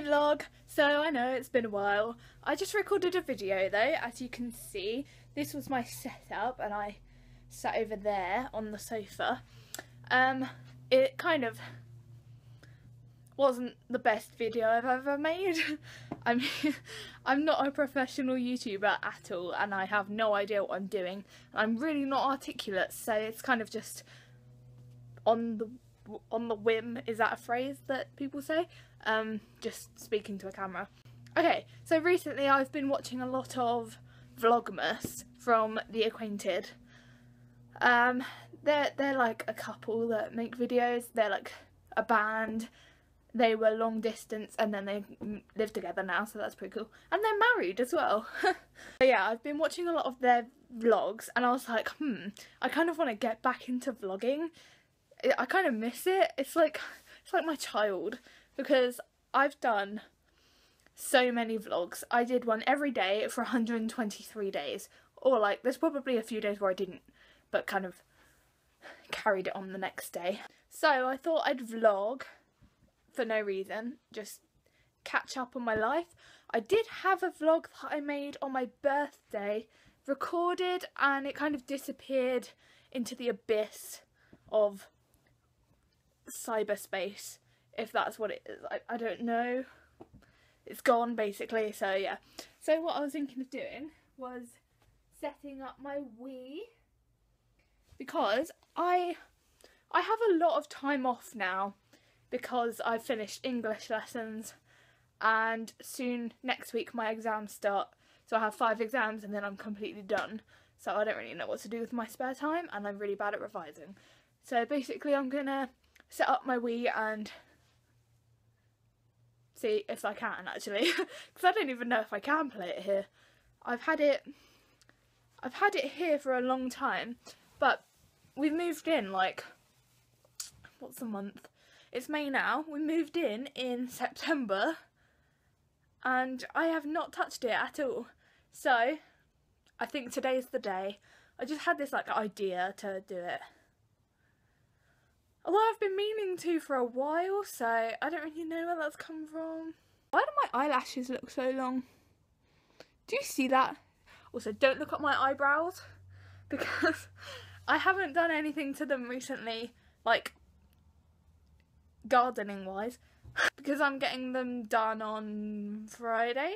Vlog! So I know it's been a while. I just recorded a video though, as you can see. This was my setup and I sat over there on the sofa. Um, it kind of wasn't the best video I've ever made. I mean, I'm not a professional YouTuber at all and I have no idea what I'm doing. I'm really not articulate so it's kind of just on the on the whim is that a phrase that people say? Um just speaking to a camera. Okay so recently I've been watching a lot of Vlogmas from The Acquainted. Um they're they're like a couple that make videos. They're like a band. They were long distance and then they live together now so that's pretty cool. And they're married as well. Yeah I've been watching a lot of their vlogs and I was like hmm I kind of want to get back into vlogging I kind of miss it. It's like it's like my child because I've done so many vlogs. I did one every day for 123 days. Or like there's probably a few days where I didn't but kind of carried it on the next day. So I thought I'd vlog for no reason, just catch up on my life. I did have a vlog that I made on my birthday, recorded and it kind of disappeared into the abyss of cyberspace, if that's what it is. I, I don't know. It's gone basically, so yeah. So what I was thinking of doing was setting up my Wii because I I have a lot of time off now because I've finished English lessons and soon next week my exams start so I have five exams and then I'm completely done so I don't really know what to do with my spare time and I'm really bad at revising so basically I'm gonna set up my Wii and see if I can actually because I don't even know if I can play it here. I've had it I've had it here for a long time but we've moved in like what's the month? It's May now. We moved in in September and I have not touched it at all. So I think today's the day. I just had this like idea to do it. Although I've been meaning to for a while, so I don't really know where that's come from. Why do my eyelashes look so long? Do you see that? Also, don't look at my eyebrows because I haven't done anything to them recently, like gardening wise, because I'm getting them done on Friday.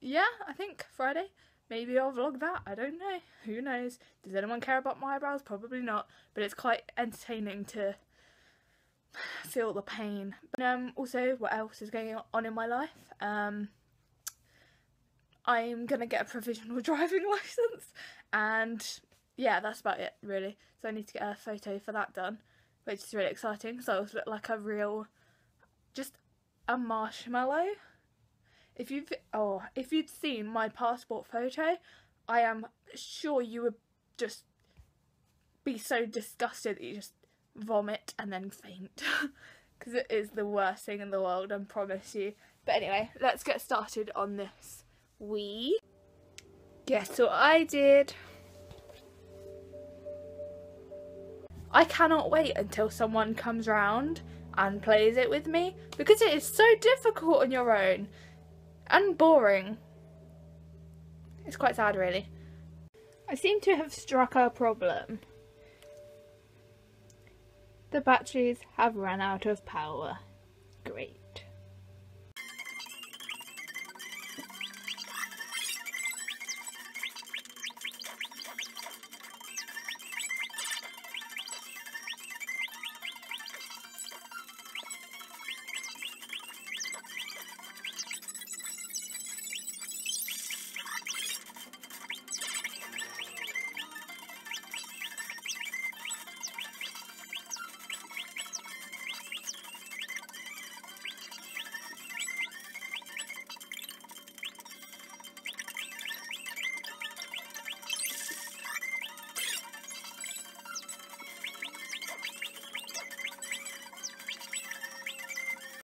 Yeah, I think Friday. Maybe I'll vlog that, I don't know, who knows. Does anyone care about my eyebrows? Probably not, but it's quite entertaining to feel the pain. But um, also, what else is going on in my life? Um, I'm gonna get a provisional driving license, and yeah, that's about it really. So I need to get a photo for that done, which is really exciting. So I look like a real, just a marshmallow if you've oh, if you'd seen my passport photo, I am sure you would just be so disgusted that you just vomit and then faint. Because it is the worst thing in the world, I promise you. But anyway, let's get started on this. We guess what I did. I cannot wait until someone comes round and plays it with me because it is so difficult on your own and boring. It's quite sad really. I seem to have struck a problem. The batteries have run out of power. Great.